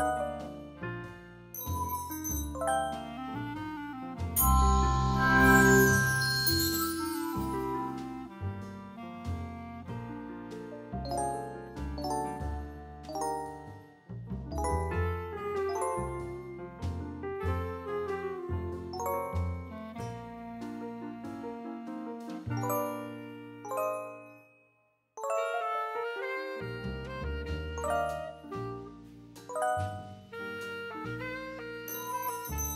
Música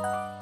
Música